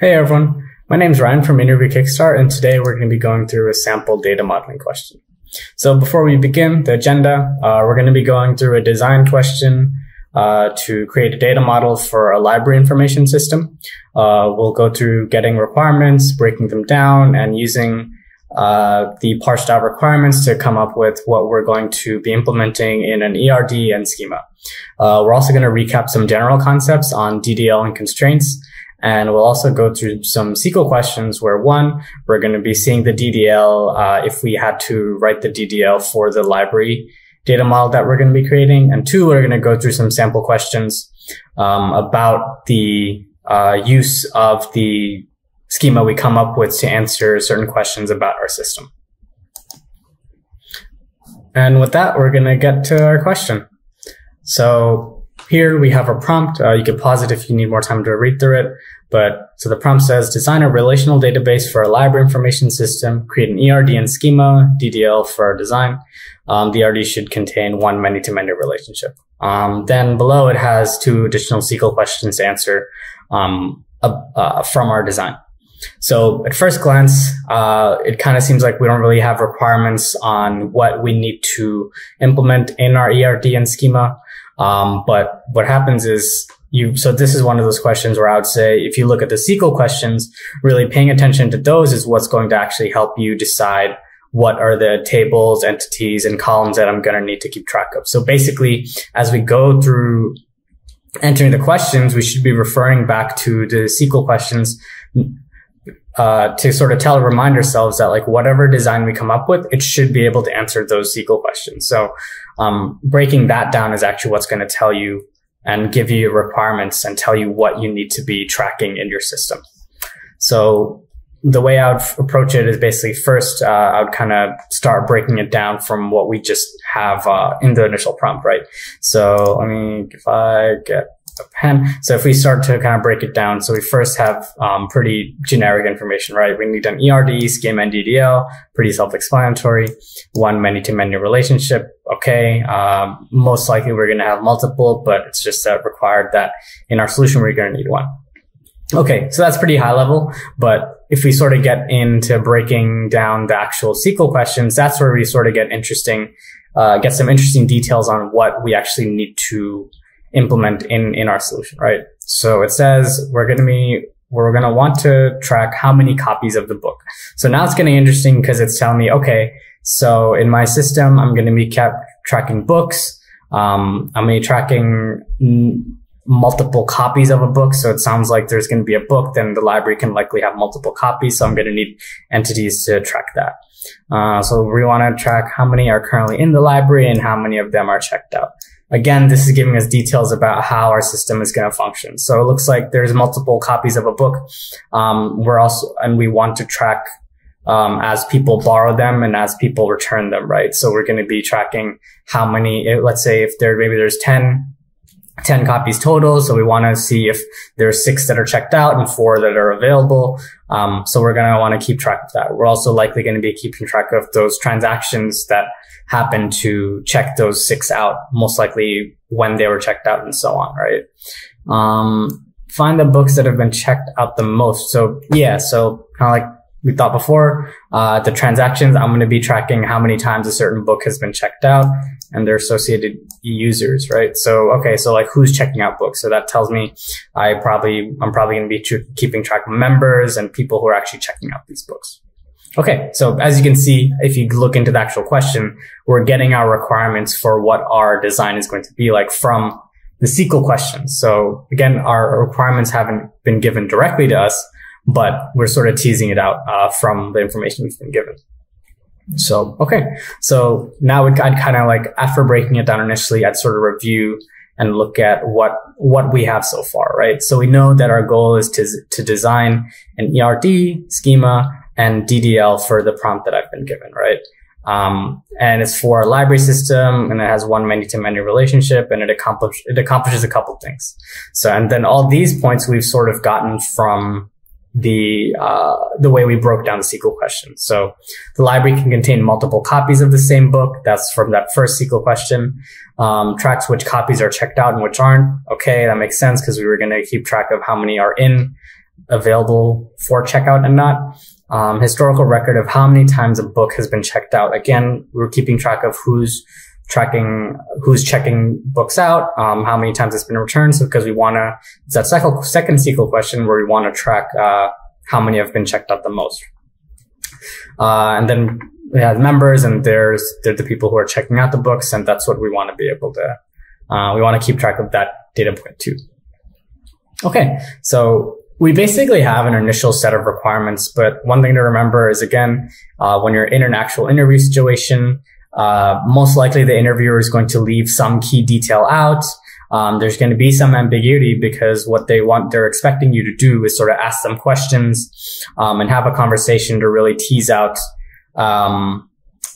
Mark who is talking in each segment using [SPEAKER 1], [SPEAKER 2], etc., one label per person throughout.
[SPEAKER 1] Hey everyone, my name is Ryan from Interview Kickstart, and today we're going to be going through a sample data modeling question. So before we begin the agenda, uh, we're going to be going through a design question uh, to create a data model for a library information system. Uh, we'll go through getting requirements, breaking them down, and using uh, the parsed out requirements to come up with what we're going to be implementing in an ERD and schema. Uh, we're also going to recap some general concepts on DDL and constraints and we'll also go through some SQL questions where one, we're going to be seeing the DDL, uh, if we had to write the DDL for the library data model that we're going to be creating. And two, we're going to go through some sample questions, um, about the, uh, use of the schema we come up with to answer certain questions about our system. And with that, we're going to get to our question. So here we have a prompt. Uh, you can pause it if you need more time to read through it. But so the prompt says design a relational database for a library information system, create an ERD and schema, DDL for our design. Um, the ERD should contain one many to many relationship. Um, then below it has two additional SQL questions to answer um, uh, uh, from our design. So at first glance, uh, it kind of seems like we don't really have requirements on what we need to implement in our ERD and schema. Um, but what happens is you, so this is one of those questions where I would say, if you look at the SQL questions, really paying attention to those is what's going to actually help you decide what are the tables, entities, and columns that I'm going to need to keep track of. So basically, as we go through entering the questions, we should be referring back to the SQL questions uh, to sort of tell, remind ourselves that like whatever design we come up with, it should be able to answer those SQL questions. So um, breaking that down is actually what's going to tell you and give you requirements and tell you what you need to be tracking in your system. So the way I would approach it is basically first, uh, I would kind of start breaking it down from what we just have uh, in the initial prompt, right? So, I mean, if I get So if we start to kind of break it down, so we first have um, pretty generic information, right? We need an ERD, schema, and DDL, pretty self-explanatory. One many-to-many relationship, okay. Um, most likely we're going to have multiple, but it's just uh, required that in our solution we're going to need one. Okay, so that's pretty high level, but if we sort of get into breaking down the actual SQL questions, that's where we sort of get interesting, uh, get some interesting details on what we actually need to implement in, in our solution, right? So it says we're going to be, we're going to want to track how many copies of the book. So now it's getting interesting because it's telling me, okay, so in my system, I'm going to be kept tracking books. Um, I'm going to be tracking multiple copies of a book. So it sounds like there's going to be a book, then the library can likely have multiple copies. So I'm going to need entities to track that. Uh, so we want to track how many are currently in the library and how many of them are checked out. Again, this is giving us details about how our system is going to function. So it looks like there's multiple copies of a book. Um, we're also, and we want to track um, as people borrow them and as people return them, right? So we're going to be tracking how many, let's say if there, maybe there's 10 10 copies total. So we want to see if there's six that are checked out and four that are available. Um, so we're going to want to keep track of that. We're also likely going to be keeping track of those transactions that happen to check those six out, most likely when they were checked out and so on, right? Um, find the books that have been checked out the most. So yeah, so kind of like we thought before, uh, the transactions, I'm going to be tracking how many times a certain book has been checked out and their associated users, right? So, okay, so like who's checking out books? So that tells me I probably, I'm probably going to be keeping track of members and people who are actually checking out these books. Okay. So as you can see, if you look into the actual question, we're getting our requirements for what our design is going to be like from the SQL questions. So again, our requirements haven't been given directly to us, but we're sort of teasing it out uh, from the information we've been given. So, okay. So now I'd kind of like, after breaking it down initially, I'd sort of review and look at what, what we have so far, right? So we know that our goal is to, to design an ERD schema and DDL for the prompt that I've been given, right? Um, and it's for a library system and it has one many to many relationship and it it accomplishes a couple things. So, and then all these points we've sort of gotten from the uh, the way we broke down the SQL question. So the library can contain multiple copies of the same book. That's from that first SQL question. Um, tracks which copies are checked out and which aren't. Okay, that makes sense because we were going to keep track of how many are in available for checkout and not. Um, historical record of how many times a book has been checked out. Again, we're keeping track of who's tracking, who's checking books out, um, how many times it's been returned. So because we want to, it's that second, second SQL question where we want to track, uh, how many have been checked out the most. Uh, and then we have members and there's, they're the people who are checking out the books. And that's what we want to be able to, uh, we want to keep track of that data point too. Okay. So we basically have an initial set of requirements, but one thing to remember is again, uh, when you're in an actual interview situation, uh, most likely the interviewer is going to leave some key detail out. Um, there's going to be some ambiguity because what they want, they're expecting you to do is sort of ask them questions um, and have a conversation to really tease out um,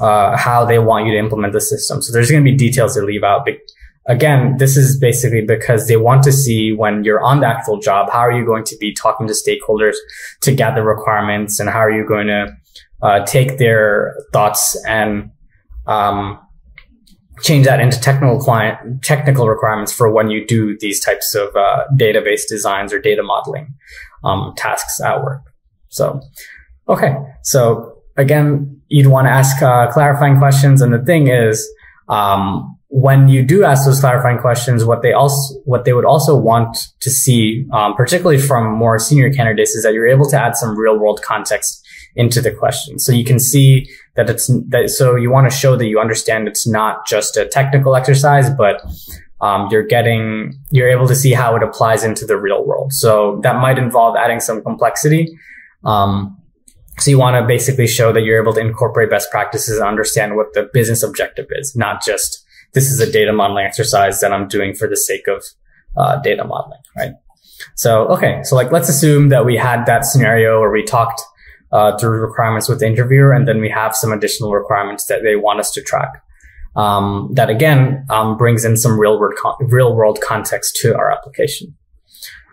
[SPEAKER 1] uh, how they want you to implement the system. So there's going to be details they leave out. But again, this is basically because they want to see when you're on the actual job, how are you going to be talking to stakeholders to gather requirements and how are you going to uh, take their thoughts and um, change that into technical client technical requirements for when you do these types of uh, database designs or data modeling um, tasks at work. So, okay, so again, you'd want to ask uh, clarifying questions, and the thing is, um, when you do ask those clarifying questions, what they also what they would also want to see, um, particularly from more senior candidates, is that you're able to add some real world context into the question. So you can see that it's that. So you want to show that you understand it's not just a technical exercise, but um, you're getting you're able to see how it applies into the real world. So that might involve adding some complexity. Um, so you want to basically show that you're able to incorporate best practices and understand what the business objective is, not just this is a data modeling exercise that I'm doing for the sake of uh, data modeling, right? So, okay. So like, let's assume that we had that scenario where we talked uh, through requirements with the interviewer, and then we have some additional requirements that they want us to track. Um, that again um, brings in some real world con- real world context to our application.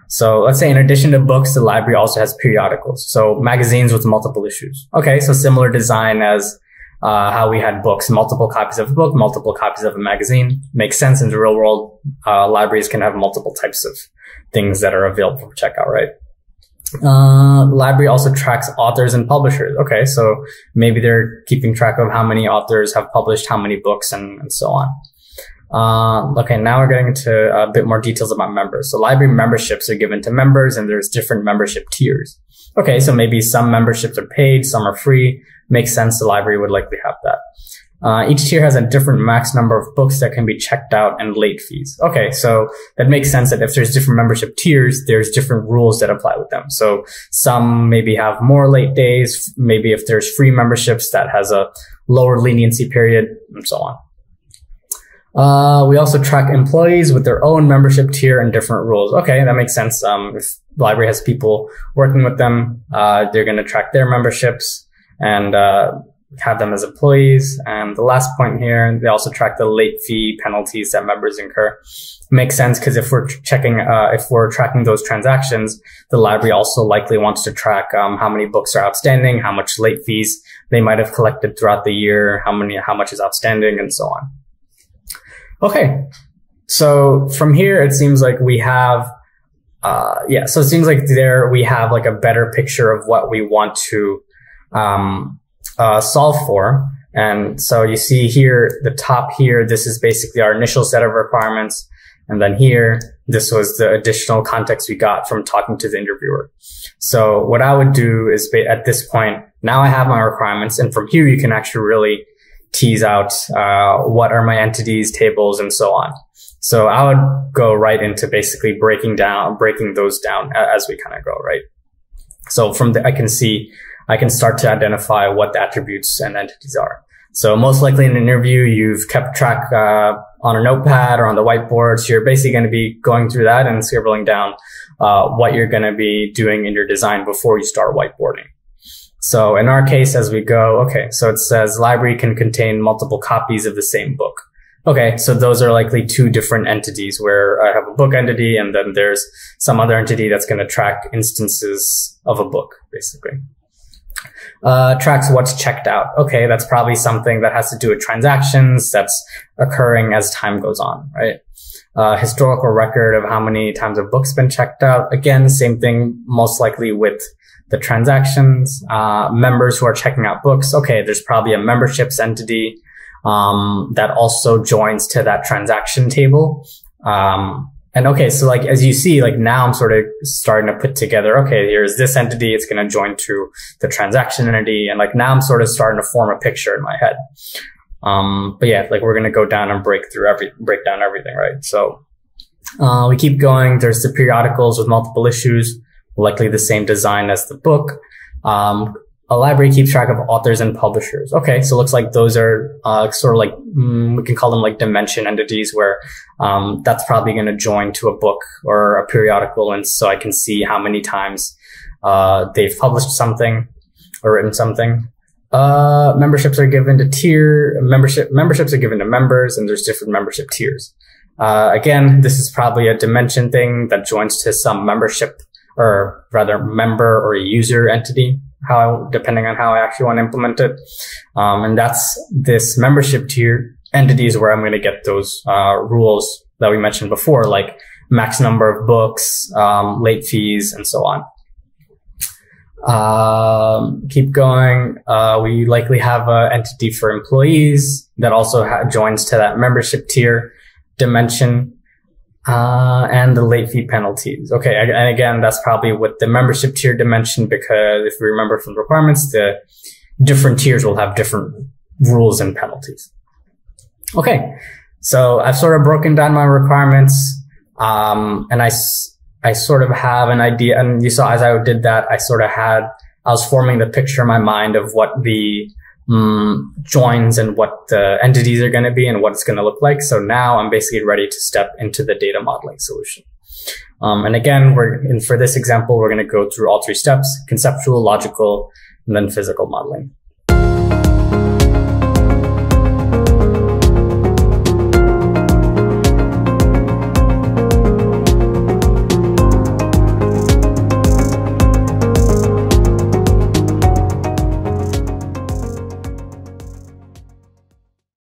[SPEAKER 1] So let's say in addition to books, the library also has periodicals. So magazines with multiple issues. Okay, so similar design as uh, how we had books, multiple copies of a book, multiple copies of a magazine. Makes sense in the real world. Uh, libraries can have multiple types of things that are available for checkout, right? Uh, library also tracks authors and publishers. Okay, so maybe they're keeping track of how many authors have published how many books and, and so on. Uh, okay, now we're getting into a bit more details about members. So library memberships are given to members and there's different membership tiers. Okay, so maybe some memberships are paid, some are free. Makes sense. The library would likely have that. Uh, each tier has a different max number of books that can be checked out and late fees. Okay, so that makes sense that if there's different membership tiers, there's different rules that apply with them. So some maybe have more late days. Maybe if there's free memberships, that has a lower leniency period and so on. Uh, we also track employees with their own membership tier and different rules. Okay, that makes sense. Um, if the library has people working with them, uh, they're going to track their memberships and uh, have them as employees. And the last point here, they also track the late fee penalties that members incur. Makes sense because if we're checking, uh, if we're tracking those transactions, the library also likely wants to track um, how many books are outstanding, how much late fees they might have collected throughout the year, how many, how much is outstanding, and so on. Okay, so from here, it seems like we have, uh, yeah. So it seems like there we have like a better picture of what we want to um, uh, solve for. And so you see here, the top here, this is basically our initial set of requirements. And then here, this was the additional context we got from talking to the interviewer. So what I would do is at this point, now I have my requirements. And from here, you can actually really tease out, uh, what are my entities, tables, and so on. So I would go right into basically breaking down, breaking those down as we kind of go, right? So from the, I can see I can start to identify what the attributes and entities are. So most likely in an interview, you've kept track uh, on a notepad or on the whiteboard. So you're basically going to be going through that and scribbling down uh, what you're going to be doing in your design before you start whiteboarding. So in our case, as we go, okay, so it says library can contain multiple copies of the same book. Okay, so those are likely two different entities where I have a book entity and then there's some other entity that's going to track instances of a book, basically uh, tracks what's checked out. Okay, that's probably something that has to do with transactions that's occurring as time goes on, right? uh, historical record of how many times a book's been checked out. Again, same thing, most likely with the transactions, uh, members who are checking out books. Okay, there's probably a memberships entity um, that also joins to that transaction table. Um, and okay, so like as you see, like now I'm sort of starting to put together, okay, here's this entity, it's going to join to the transaction entity. And like now I'm sort of starting to form a picture in my head. Um, but yeah, like we're going to go down and break through every, break down everything, right? So, uh, we keep going. There's the periodicals with multiple issues, likely the same design as the book. Um, a library keeps track of authors and publishers. Okay, so it looks like those are uh, sort of like mm, we can call them like dimension entities, where um, that's probably going to join to a book or a periodical, and so I can see how many times uh, they've published something or written something. Uh, memberships are given to tier membership. Memberships are given to members, and there's different membership tiers. Uh, again, this is probably a dimension thing that joins to some membership or rather member or user entity how depending on how I actually want to implement it. Um, and that's this membership tier entities where I'm going to get those uh, rules that we mentioned before, like max number of books, um, late fees, and so on. Um, keep going. Uh, we likely have an entity for employees that also joins to that membership tier dimension. Uh, and the late fee penalties. Okay. And again, that's probably with the membership tier dimension because if we remember from the requirements, the different tiers will have different rules and penalties. Okay. So I've sort of broken down my requirements. Um, and I, I sort of have an idea. And you saw as I did that, I sort of had, I was forming the picture in my mind of what the um, joins and what the entities are going to be and what it's going to look like. So now I'm basically ready to step into the data modeling solution. Um, and again, we're in, for this example, we're going to go through all three steps, conceptual, logical, and then physical modeling.